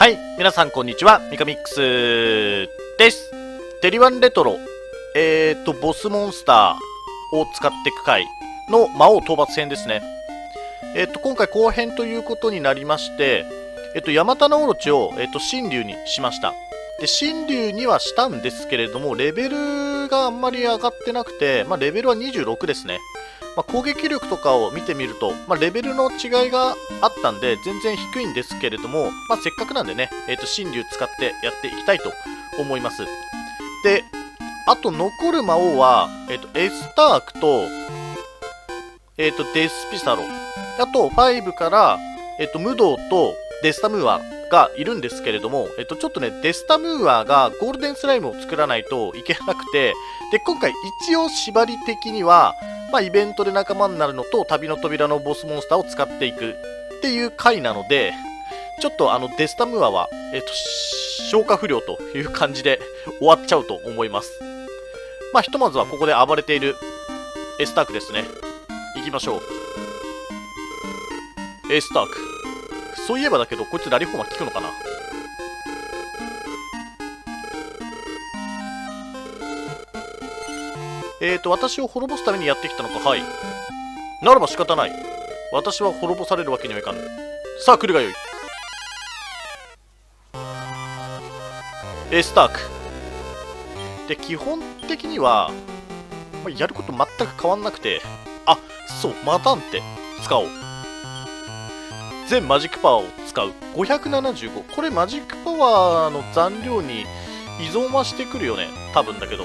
はい、皆さんこんにちは、ミカミックスです。デリワンレトロ、えーと、ボスモンスターを使っていく回の魔王討伐戦ですね。えーと、今回後編ということになりまして、えっと、ヤマタノオロチを、えっと、神竜にしました。で、神竜にはしたんですけれども、レベルがあんまり上がってなくて、まあ、レベルは26ですね。まあ、攻撃力とかを見てみると、まあ、レベルの違いがあったんで、全然低いんですけれども、まあ、せっかくなんでね、えっ、と、神竜使ってやっていきたいと思います。で、あと残る魔王は、えっ、と、エスタークと、えっ、と、デスピサロ。あと、5から、えっ、と、ムドウとデスタムーアがいるんですけれども、えっ、と、ちょっとね、デスタムーアがゴールデンスライムを作らないといけなくて、で、今回一応縛り的には、まあ、イベントで仲間になるのと、旅の扉のボスモンスターを使っていくっていう回なので、ちょっとあの、デスタムーアは、えっ、と、消化不良という感じで 終わっちゃうと思います。まあ、ひとまずはここで暴れているエスタークですね。行きましょう。エスターク。そういえばだけど、こいつラリフォーマー効くのかな？えーと、私を滅ぼすためにやってきたのか、はい。ならば仕方ない。私は滅ぼされるわけにはいかぬ。さあ、来るがよい。エスターク。で、基本的には、まあやること全く変わんなくて、あ、そう、マタンテ使おう。全マジックパワーを使う。575。これマジックパワーの残量に依存はしてくるよね。多分だけど。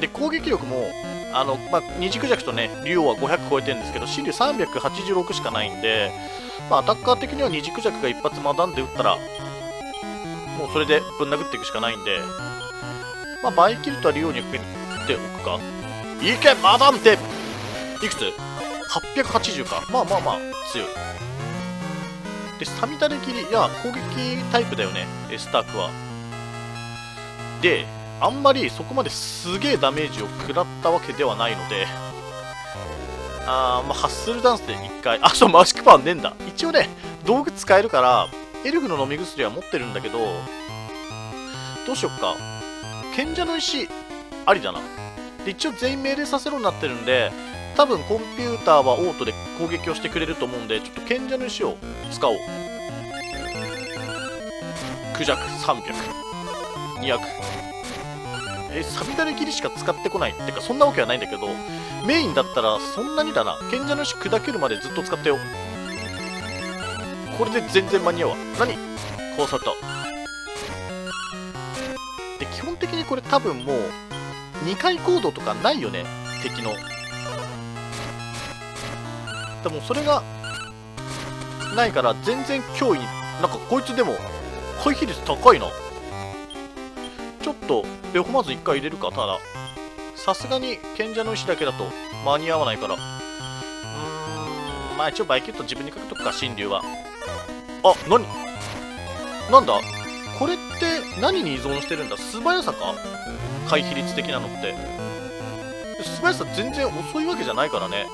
で攻撃力もあの、まあ、二軸弱とね竜王は500超えてるんですけど神竜386しかないんで、まあ、アタッカー的には二軸弱が一発マダンで打ったらもうそれでぶん殴っていくしかないんで、まあ、バイキルとは竜王にかけておくか。いけマダンっていくつ ?880 か。まあまあまあ強い。でサミダレ切りいや攻撃タイプだよねスタークは。であんまりそこまですげえダメージを食らったわけではないので、あー、まあ、ハッスルダンスで1回、あ、そう、マジックパワーねえんだ。一応ね、道具使えるから、エルフの飲み薬は持ってるんだけど、どうしよっか。賢者の石、ありだな。で、一応全員命令させろになってるんで、多分コンピューターはオートで攻撃をしてくれると思うんで、ちょっと賢者の石を使おう。クジャク300。200。え、サビダレ切りしか使ってこないっ。てか、そんなわけはないんだけど、メインだったらそんなにだな。賢者の石砕けるまでずっと使ってよ。これで全然間に合うわ。何？こうさった。で、基本的にこれ多分もう、2回行動とかないよね。敵の。でもそれが、ないから全然脅威に、なんかこいつでも、回避率高いな。ちょっと、ベホまず1回入れるか、ただ。さすがに、賢者の石だけだと間に合わないから。うーん、まあ一応バイキュット自分にかけとくか、神竜は。あ、なになんだ？これって何に依存してるんだ？素早さか？回避率的なのって。素早さ全然遅いわけじゃないからね。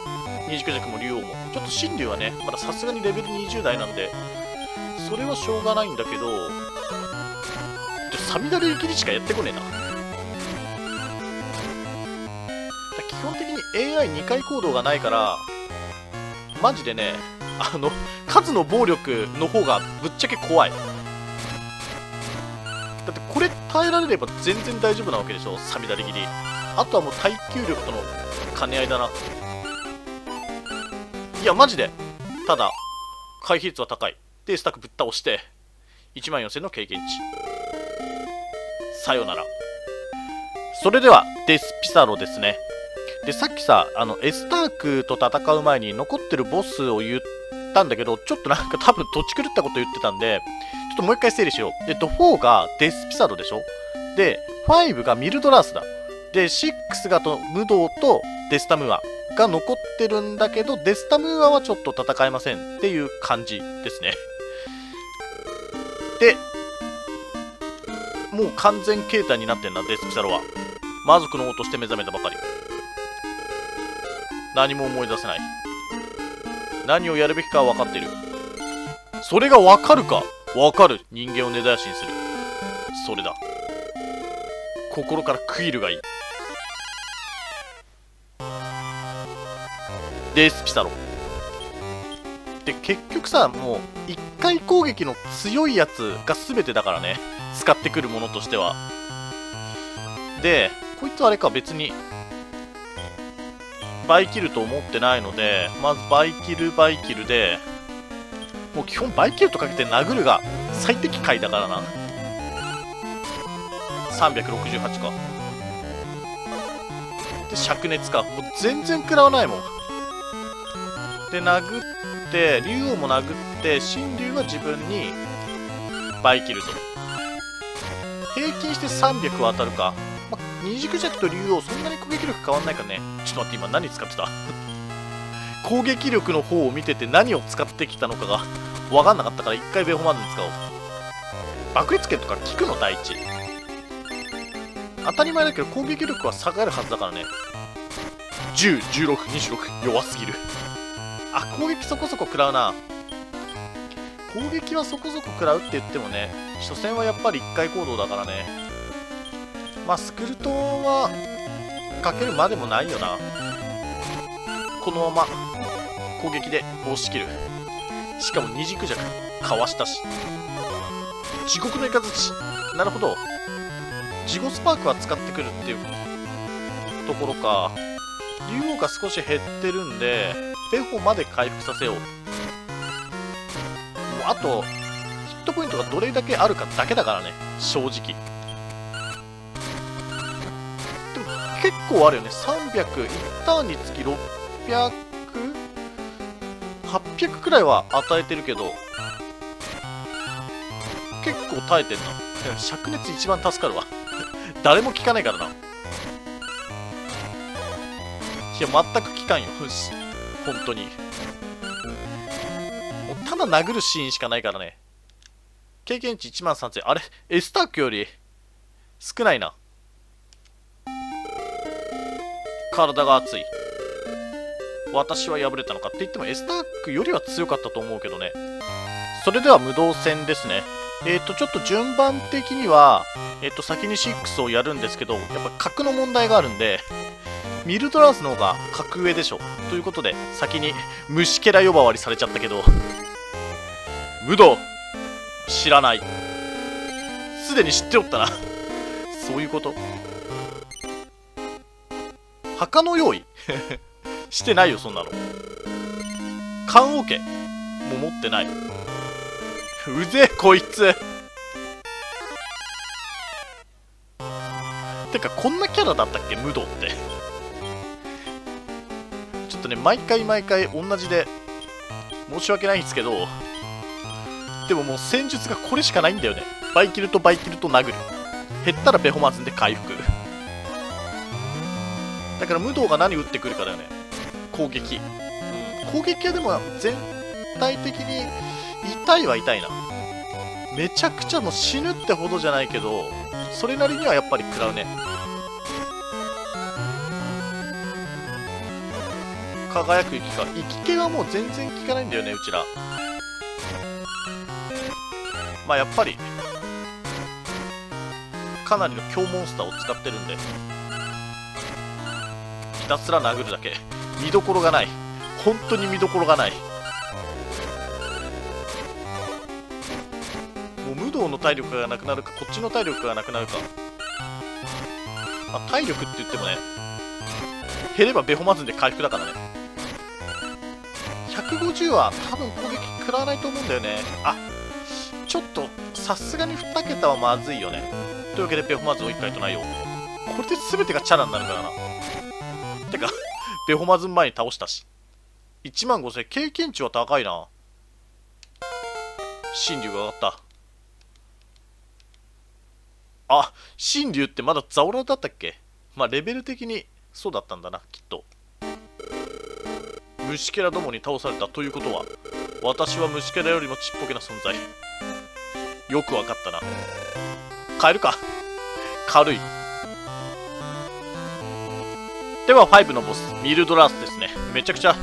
二軸軸も竜王も。ちょっと神竜はね、まださすがにレベル20代なんで、それはしょうがないんだけど、サミダレ切りしかやってこねえな。基本的に AI2 回行動がないから、マジでね、あの、数の暴力の方がぶっちゃけ怖い。だってこれ耐えられれば全然大丈夫なわけでしょ、サミダレ切り。あとはもう耐久力との兼ね合いだな。いや、マジで。ただ、回避率は高い。で、スタックぶっ倒して、1万4000の経験値。さよなら。それでは、デスピサロですね。で、さっきさ、あの、エスタークと戦う前に残ってるボスを言ったんだけど、ちょっとなんか多分土地狂ったこと言ってたんで、ちょっともう一回整理しよう。で、ド4がデスピサロでしょ？で、5がミルドラースだ。で、6がとムドウとデスタムーアが残ってるんだけど、デスタムーアはちょっと戦えませんっていう感じですね。で、もう完全形態になってんな、デスピサロは。魔族の王として目覚めたばかり。何も思い出せない。何をやるべきかは分かっている。それが分かるかわかる人間を根絶やしにするそれだ心からクイルがいいデスピサロで結局さもう1回攻撃の強いやつが全てだからね使ってくるものとしては。でこいつはあれか別にバイキルと思ってないのでまずバイキルバイキルでもう基本バイキルとかけて殴るが最適解だからな。368か。で灼熱か。もう全然食らわないもん。で殴って竜王も殴って神竜は自分にバイキルと。平均して300は当たるか、ま二軸弱と竜王そんなに攻撃力変わんないかね。ちょっと待って今何使ってた？攻撃力の方を見てて何を使ってきたのかが 分かんなかったから一回ベホマズに使おう。爆裂剣とか効くの？第一。当たり前だけど攻撃力は下がるはずだからね。101626弱すぎる。あ攻撃そこそこ食らうな。攻撃はそこそこ食らうって言ってもね初戦はやっぱり1回行動だからね。まあスクルトはかけるまでもないよな。このまま攻撃で押し切る。しかも二軸弱かわしたし。地獄のイカズチ。なるほど。ジゴスパークは使ってくるっていうところか。竜王が少し減ってるんでベホまで回復させよう。あとットポイントがどれだけあるかだけだからね。正直。でも結構あるよね。300 1ターンにつき600 800くらいは与えてるけど結構耐えてんな。灼熱一番助かるわ。誰も効かないからな。いや全く効かんよ。本当に。ただ殴るシーンしかないからね。経験値1万3000あれ？エスタークより少ないな。体が熱い。私は敗れたのかって言ってもエスタークよりは強かったと思うけどね。それでは無導戦ですね。えっ、ー、とちょっと順番的にはえっ、ー、と先に6をやるんですけどやっぱ角の問題があるんでミルドラースの方が格上でしょ。ということで先に虫けら呼ばわりされちゃったけど。無道知らない。すでに知っておったな。そういうこと。墓の用意？してないよそんなの。棺桶も持ってない。うぜえこいつ。てかこんなキャラだったっけ？無道って。ちょっとね毎回毎回同じで申し訳ないんですけどでももう戦術がこれしかないんだよね。バイキルとバイキルと殴る。減ったらベホマズンで回復。だから無道が何打ってくるかだよね。攻撃、うん、攻撃はでも全体的に痛いは痛いな。めちゃくちゃもう死ぬってほどじゃないけどそれなりにはやっぱり食らうね。輝く息か息気はもう全然効かないんだよねうちらまあやっぱりかなりの強モンスターを使ってるんでひたすら殴るだけ。見どころがない。本当に見どころがない。もう無道の体力がなくなるかこっちの体力がなくなるか、まあ、体力って言ってもね減ればベホマズンで回復だからね。150は多分攻撃食らわないと思うんだよね。あちょっとさすがに2桁はまずいよねというわけでベホマズを1回とないよこれで全てがチャラになるからなてか ベホマズン前に倒したし。1万5000経験値は高いな。神竜が上がった。あ、神竜ってまだザオラだったっけ？まあ、レベル的にそうだったんだな、きっと。虫けらどもに倒されたということは、私は虫けらよりもちっぽけな存在。よくわかったな。変えるか。軽い。では5のボス、ミルドラースですね。めちゃくちゃ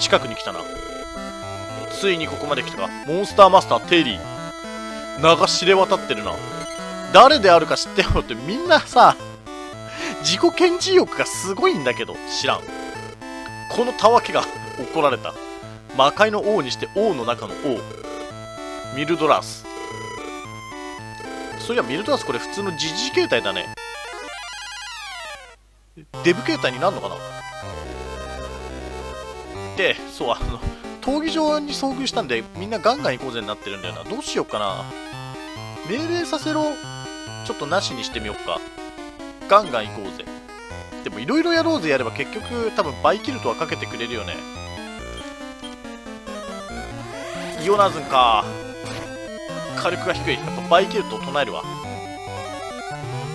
近くに来たな。ついにここまで来たか。モンスターマスター、テイリー。名が知れ渡ってるな誰であるか知ってよってみんなさ自己顕示欲がすごいんだけど知らんこのたわけが怒られた魔界の王にして王の中の王ミルドラースそういやミルドラスこれ普通のジジ形態だね。デブ形態になるのかな？でそうあの闘技場に遭遇したんでみんなガンガン行こうぜになってるんだよな。どうしようかな。命令させろ。ちょっとなしにしてみよっか。ガンガン行こうぜ。でもいろいろやろうぜやれば結局多分バイキルトはかけてくれるよね。イオナズンか。火力が低い。やっぱバイキルトを唱えるわ。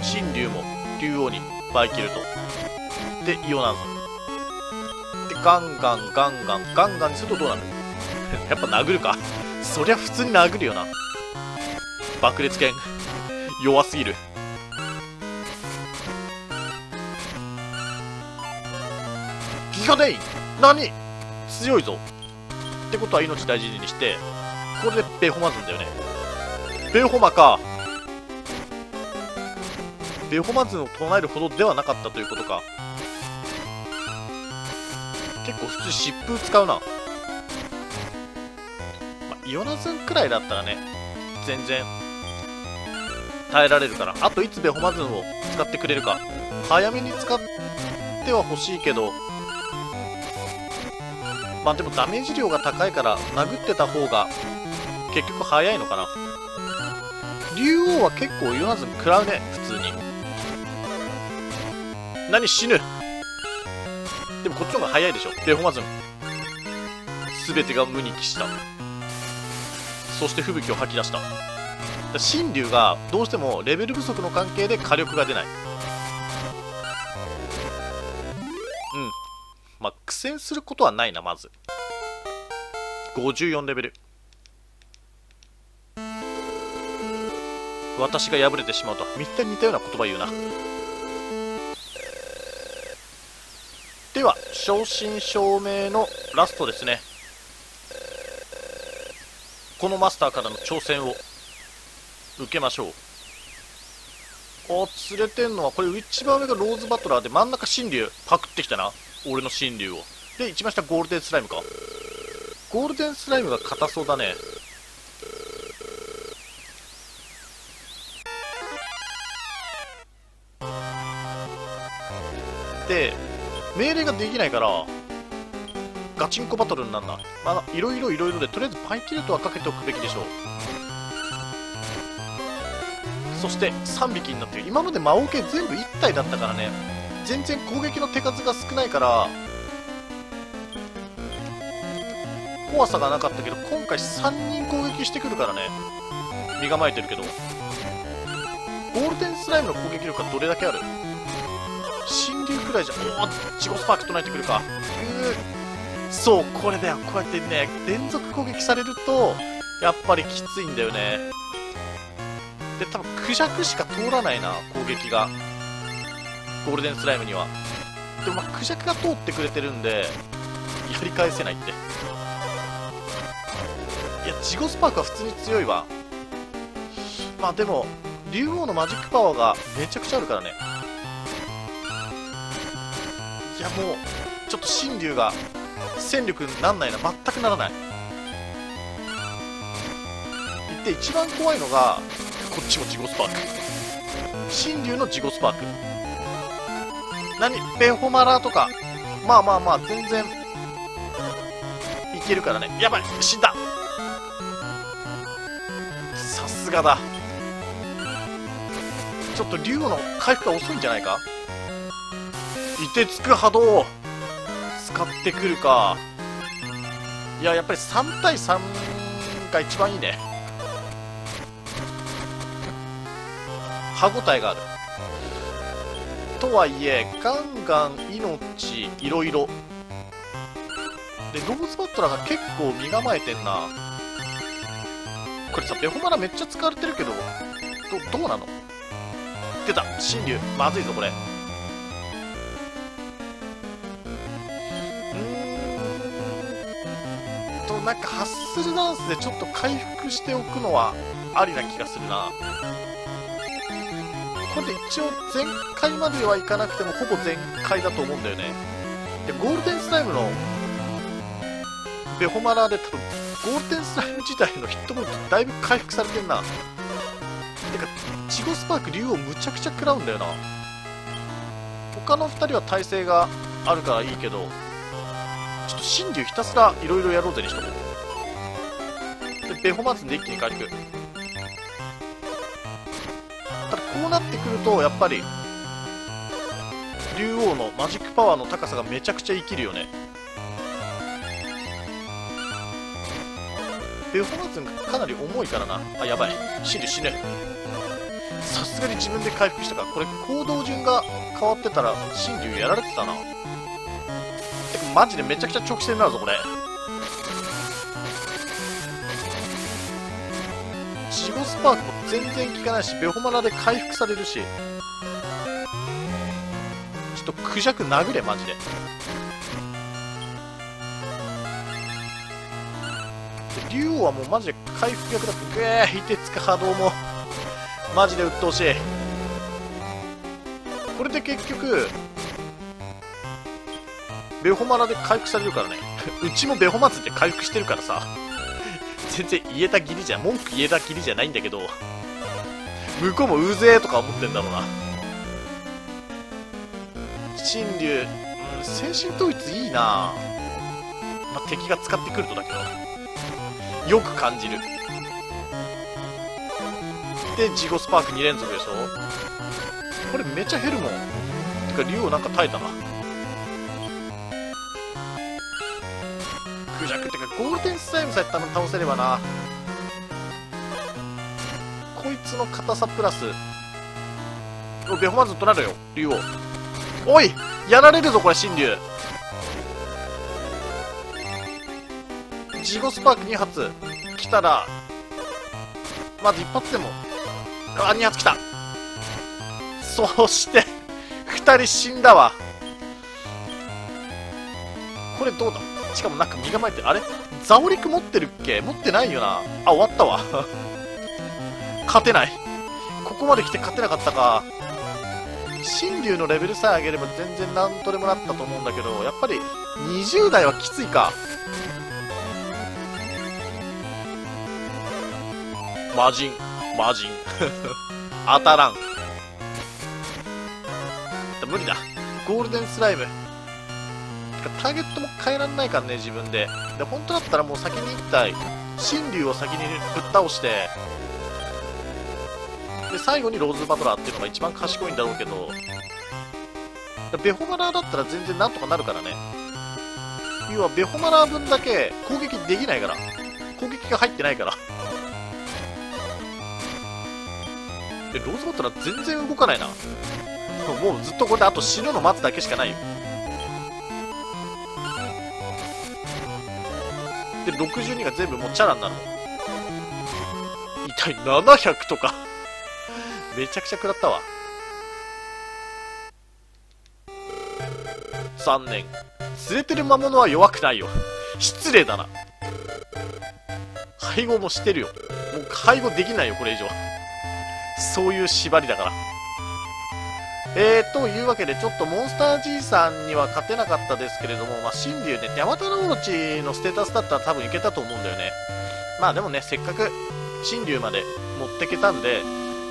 神竜も竜王にバイキルト。でイオナズ。でガンガンガンガン。ガンガンにするとどうなる？やっぱ殴るか。そりゃ普通に殴るよな。爆裂剣。弱すぎる。ギガデイン。何？強いぞ。ってことは命大事にしてこれでベホマズンだよね。ベホマか。ベホマズンを唱えるほどではなかったということか。結構普通疾風使うな、まあ、イオナズンくらいだったらね全然耐えられるから。あといつベホマズンを使ってくれるか。早めに使っては欲しいけど。まあでもダメージ量が高いから殴ってた方が結局早いのかな。竜王は結構イオナズン食らうね普通に。何死ぬ？でもこっちの方が早いでしょ。ベホマズン。全てが無に帰した。そして吹雪を吐き出した。神竜がどうしてもレベル不足の関係で火力が出ない。うん。まあ苦戦することはないなまず。54レベル。私が敗れてしまうと。みったり似たような言葉言うな。では正真正銘のラストですね。このマスターからの挑戦を受けましょう。お連れてんのはこれ一番上がローズバトラーで真ん中神竜パクってきたな。俺の神竜を。で一番下ゴールデンスライムか。ゴールデンスライムが硬そうだね。で命令ができないからガチンコバトルになるなまあいろいろいろいろでとりあえずパイキルトはかけておくべきでしょう。そして3匹になってる。今まで魔王系全部1体だったからね。全然攻撃の手数が少ないから怖さがなかったけど今回3人攻撃してくるからね。身構えてるけど。ゴールデンスライムの攻撃力はどれだけある？くらいじゃおおジゴスパーク唱えてくるかそうこれだよこうやってね連続攻撃されるとやっぱりきついんだよねで多分クジャクしか通らないな攻撃がゴールデンスライムにはでもまあクジャクが通ってくれてるんでやり返せないっていやジゴスパークは普通に強いわまあでも竜王のマジックパワーがめちゃくちゃあるからねいやもうちょっと神竜が戦力になんないな。全くならない。で一番怖いのがこっちもジゴスパーク。神竜のジゴスパーク。何ペホマラーとか。まあまあまあ全然いけるからね。やばい死んだ。さすがだ。ちょっと竜の回復が遅いんじゃないか？凍てつく波動使ってくるか。いややっぱり3対3が一番いいね。歯応えがある。とはいえガンガン命いろいろ。でローズバットラーが結構身構えてんな。これさベホマラめっちゃ使われてるけどどどうなの？出た。神竜まずいぞこれ。となんかハッスルダンスでちょっと回復しておくのはありな気がするな。これで一応全開まではいかなくてもほぼ全開だと思うんだよね。でゴールデンスライムのベホマラーで多分ゴールデンスライム自体のヒットポイントだいぶ回復されてんな。てかチゴスパーク竜王むちゃくちゃ食らうんだよな。他の2人は耐性があるからいいけど。ちょっと神竜ひたすらいろいろやろうぜにしとこうでベホマツンで一気に回復。ただこうなってくるとやっぱり竜王のマジックパワーの高さがめちゃくちゃ生きるよね。ベホマツンかなり重いからな。あやばい。シル死ぬさすがに自分で回復したからこれ行動順が変わってたら神竜やられてたな。マジでめちゃくちゃ直線になるぞこれ。シゴスパークも全然効かないしベホマラで回復されるし。ちょっとクジャク殴れマジで。竜王はもうマジで回復役だってぐえーいてつか波動もマジで鬱陶しい。これで結局ベホマラで回復されるからね。うちもベホマツって回復してるからさ。全然言えたぎりじゃ文句言えたぎりじゃないんだけど。向こうもうぜえとか思ってんだろうな。神竜、うん、精神統一いいな。まあ、敵が使ってくるとだけど。よく感じる。でジゴスパーク2連続でしょ。これめっちゃ減るもん。てか竜王なんか耐えたな。かゴールデンスライムさえ倒せればな。こいつの硬さプラス。おベホマズ取られよ竜王。おいやられるぞこれ神竜。ジゴスパーク2発。来たらまず一発でも。あ2発来た。そして2人死んだわ。これどうだ？しかもなんか身構えてあれ？ザオリク持ってるっけ？持ってないよな。あ終わったわ。勝てない。ここまで来て勝てなかったか。神竜のレベルさえ上げれば全然何とでもなったと思うんだけどやっぱり20代はきついか。魔人。魔人。当たらん。無理だ。ゴールデンスライム。ターゲットも変えられないからね自分で。で本当だったらもう先に1体神竜を先にぶっ倒して。で最後にローズバトラーっていうのが一番賢いんだろうけど。ベホマラーだったら全然なんとかなるからね。要はベホマラー分だけ攻撃できないから。攻撃が入ってないから。でローズバトラー全然動かないな。もうずっとこれであと死ぬの待つだけしかないよ。で62が全部もうチャラになるの一体700とか。めちゃくちゃ食らったわ。3年連れてる魔物は弱くないよ。失礼だな。配合もしてるよ。もう配合できないよこれ以上。そういう縛りだから。えー、というわけで、ちょっとモンスター G さんには勝てなかったですけれども、まあ、神竜ね、山田のオロチのステータスだったら多分いけたと思うんだよね。まあでもね、せっかく神竜まで持ってけたんで、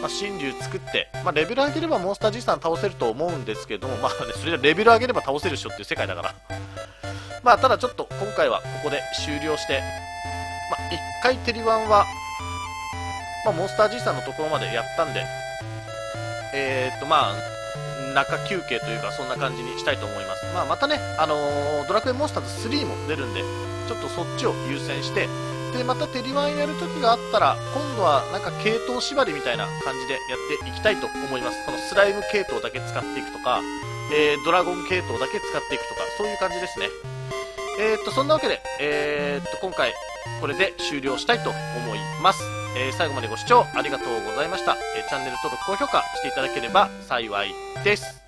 まあ、神竜作って、まあ、レベル上げればモンスター G さん倒せると思うんですけども、まあね、それでレベル上げれば倒せるっしょっていう世界だから。まあ、ただちょっと今回はここで終了して、まあ、一回テリワンは、まあ、モンスター G さんのところまでやったんで、えー、っと、まあ、中休憩というか、そんな感じにしたいと思います。まあ、またね、あのー、ドラクエモンスターズ3も出るんで、ちょっとそっちを優先して、で、またテリワンやるときがあったら、今度はなんか系統縛りみたいな感じでやっていきたいと思います。そのスライム系統だけ使っていくとか、えー、ドラゴン系統だけ使っていくとか、そういう感じですね。えー、っと、そんなわけで、えー、っと、今回、これで終了したいと思います。えー、最後までご視聴ありがとうございました。え、チャンネル登録、高評価していただければ幸いです。